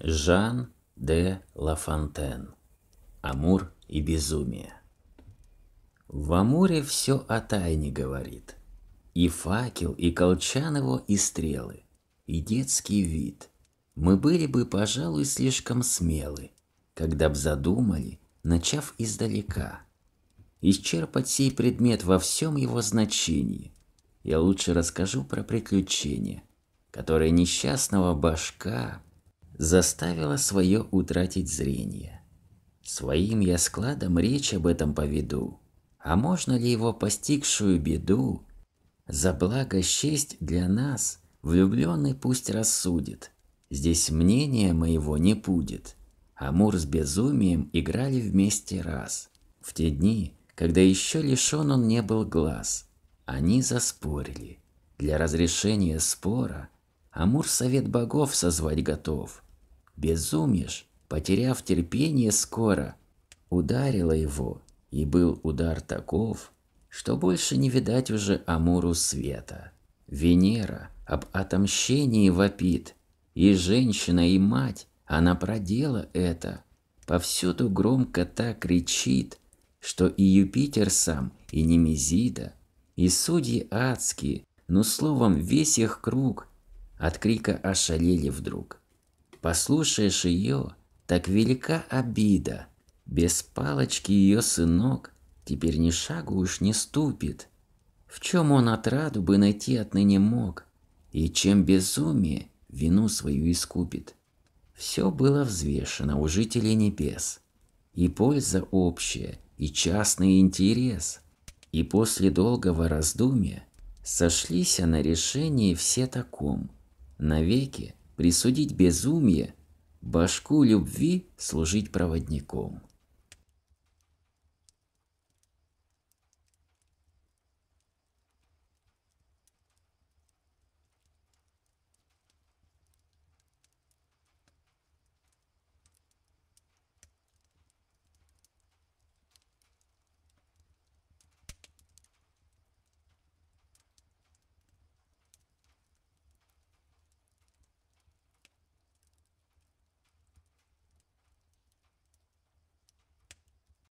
Жан де Лафонтен. Амур и безумие. В Амуре все о тайне говорит. И факел, и колчан его, и стрелы, и детский вид. Мы были бы, пожалуй, слишком смелы, когда б задумали, начав издалека, исчерпать сей предмет во всем его значении. Я лучше расскажу про приключения, которое несчастного башка заставило свое утратить зрение. Своим я складом речь об этом поведу, а можно ли его постигшую беду за благо честь для нас влюбленный пусть рассудит. Здесь мнения моего не будет. Амур с безумием играли вместе раз. В те дни, когда еще лишен он не был глаз, они заспорили. Для разрешения спора Амур совет богов созвать готов. Безумишь, потеряв терпение скоро, ударила его, и был удар таков, что больше не видать уже Амуру света. Венера об отомщении вопит, и женщина, и мать, она продела это. Повсюду громко так кричит, что и Юпитер сам, и Немезида, и судьи адские, ну словом весь их круг от крика ошалели вдруг. Послушаешь ее, так велика обида, без палочки ее сынок теперь ни шагу уж не ступит. В чем он отраду бы найти отныне мог, и чем безумие вину свою искупит. Все было взвешено у жителей небес, и польза общая, и частный интерес. И после долгого раздумья сошлись на решении все таком, навеки присудить безумие, башку любви служить проводником.